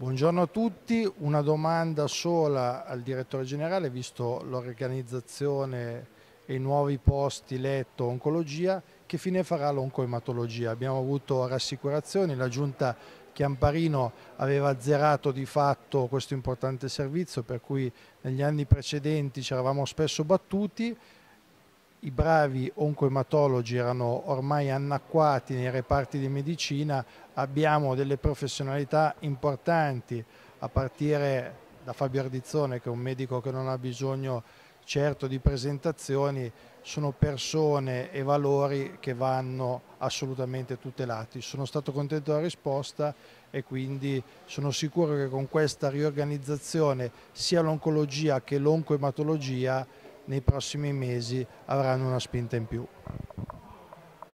Buongiorno a tutti, una domanda sola al direttore generale, visto l'organizzazione e i nuovi posti letto oncologia, che fine farà l'oncoematologia? Abbiamo avuto rassicurazioni, la giunta Chiamparino aveva azzerato di fatto questo importante servizio per cui negli anni precedenti ci eravamo spesso battuti, i bravi oncoematologi erano ormai annacquati nei reparti di medicina, abbiamo delle professionalità importanti a partire da Fabio Ardizzone che è un medico che non ha bisogno certo di presentazioni, sono persone e valori che vanno assolutamente tutelati. Sono stato contento della risposta e quindi sono sicuro che con questa riorganizzazione sia l'oncologia che l'oncoematologia nei prossimi mesi avranno una spinta in più.